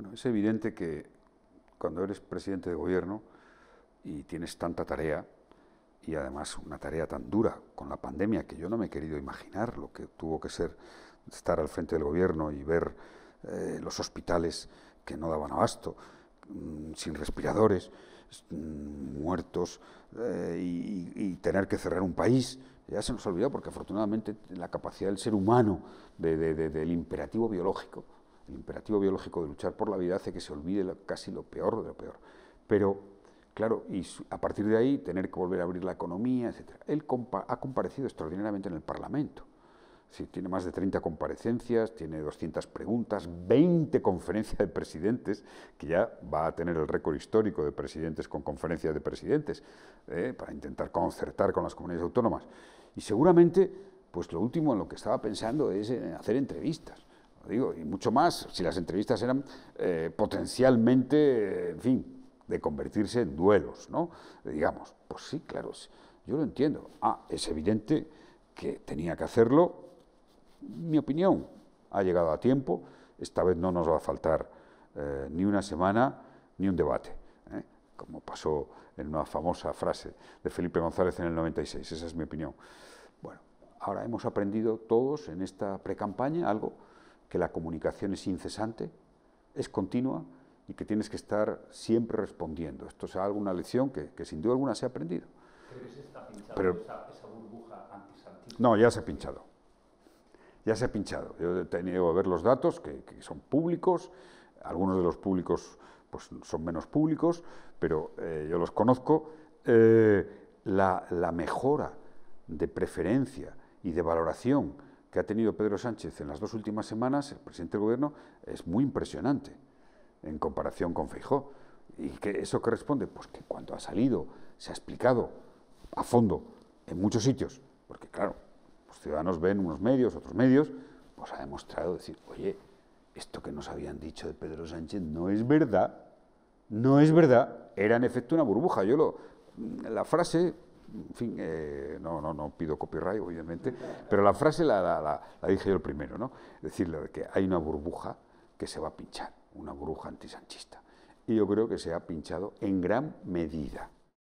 Bueno, es evidente que cuando eres presidente de gobierno y tienes tanta tarea, y además una tarea tan dura con la pandemia que yo no me he querido imaginar lo que tuvo que ser estar al frente del gobierno y ver eh, los hospitales que no daban abasto, mm, sin respiradores, mm, muertos eh, y, tener que cerrar un país. Ya se nos olvidó porque afortunadamente la capacidad del ser humano, del imperativo biológico, el imperativo biológico de luchar por la vida hace que se olvide casi lo peor de lo peor. Pero Claro, y a partir de ahí tener que volver a abrir la economía, etc. Él ha comparecido extraordinariamente en el Parlamento. Tiene más de 30 comparecencias, tiene 200 preguntas, 20 conferencias de presidentes, que ya va a tener el récord histórico de presidentes con conferencias de presidentes, eh, para intentar concertar con las comunidades autónomas. Y seguramente, pues lo último en lo que estaba pensando es en hacer entrevistas. Digo, y mucho más si las entrevistas eran eh, potencialmente, en fin, de convertirse en duelos, ¿no? Digamos, pues sí, claro, yo lo entiendo. Ah, es evidente que tenía que hacerlo. Mi opinión, ha llegado a tiempo. Esta vez no nos va a faltar eh, ni una semana ni un debate, ¿eh? como pasó en una famosa frase de Felipe González en el 96. Esa es mi opinión. Bueno, ahora hemos aprendido todos en esta precampaña algo, que la comunicación es incesante, es continua, y que tienes que estar siempre respondiendo. Esto es alguna lección que, que sin duda alguna se ha aprendido. ¿Cree que se está pinchando esa, esa, burbuja? No, ya se ha pinchado. Ya se ha pinchado. Yo he tenido que ver los datos que, que son públicos, algunos de los públicos pues, son menos públicos, pero eh, yo los conozco. Eh, la, la mejora de preferencia y de valoración que ha tenido Pedro Sánchez en las dos últimas semanas, el presidente del Gobierno, es muy impresionante en comparación con Feijó. ¿Y que eso corresponde? Pues que cuando ha salido, se ha explicado a fondo en muchos sitios, porque claro, los ciudadanos ven unos medios, otros medios, pues ha demostrado decir, oye, esto que nos habían dicho de Pedro Sánchez no es verdad, no es verdad, era en efecto una burbuja. Yo lo, la frase, en fin, eh, no, no, no pido copyright, obviamente, pero la frase la, la, la, dije yo el primero, ¿no? Decirle que hay una burbuja que se va a pinchar una bruja antisanchista. Y yo creo que se ha pinchado en gran medida.